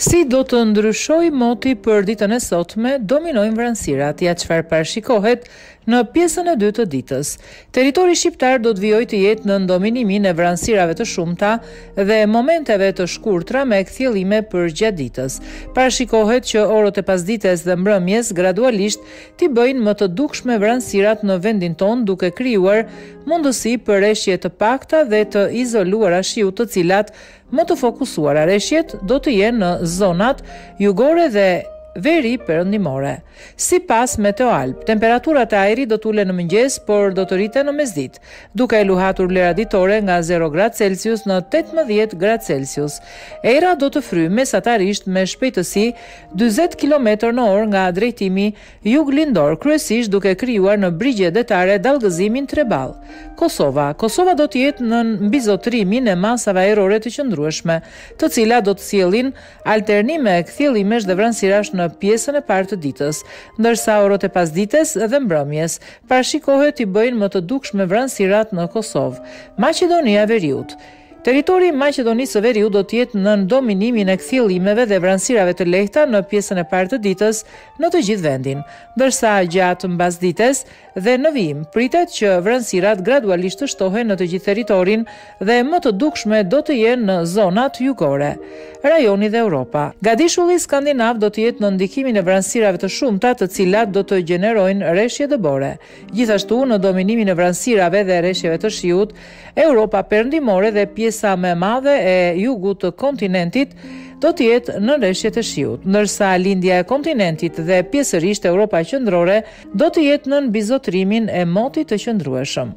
Si do të ndryshojë moti për ditën e sotme, dominojnë vranësirat, ja çfarë parashikohet në pjesën e dytë të ditës. Territori shqiptar do të vijojë të jetë nën dominimin e vranësirave të shumta dhe momenteve të shkurtra me kthjellime përgjatë ditës. Parashikohet që orët e pasdites dhe mbrëmjes gradualisht t'i bëjnë më të dukshme vranësirat në vendin tonë duke krijuar mundësi për reshje të pakta dhe të izoluara shiu të cilat Më të fokusuara reshjet do të jenë në zonat jugore dhe veriperëndimore. Sipas Meteoalb, temperaturat e ajrit do të ulen në mëngjes, por do të rriten në mesditë, duke e luhatur vlera ditore nga zero gradë Celsius në tetëmbëdhjetë gradë Celsius. Era do të fryjë mesatarisht me shpejtësi dyzet kilometër në orë nga drejtimi Juglindor, kryesisht duke krijuar në brigje detare dallgëzimin tre ballë. Kosova, Kosova do të jetë nën mbizotërimin e masave ajrore të qëndrueshme, të cilat do të sjellin alternime kthjellimesh dhe vranësirash në pjesën e parë të ditës, ndërsa orët e pasdites dhe mbrëmjes parashikohet t'i bëjnë më të dukshme vranësirat në Kosovë. Maqedonia e Veriut, Territori i Maqedonisë së Veriut do të jetë nën dominimin e kthjellimeve dhe vranësirave të lehta në pjesën e parë të ditës në të gjithë vendin, ndërsa gjatë mbasdites dhe në vijim pritet që vranësirat gradualisht të shtohen në të gjithë territorin dhe më të dukshme do të jenë në zonat jugore, rajoni dhe Europa. Gadishulli skandinav do të jetë nën ndikimin e vranësirave të shumta të cilat do të gjenerojnë reshje dëbore. Gjithashtu, nën dominimin e vranësirave dhe reshjeve të shiut, Europa Perëndimore dhe pjesa më e madhe e jugut të kontinentit do të jetë nën reshjet e shiut, ndërsa lindja e kontinentit dhe pjesërisht Europa Qendrore do të jetë nën mbizotërimin e motit të qëndrueshëm.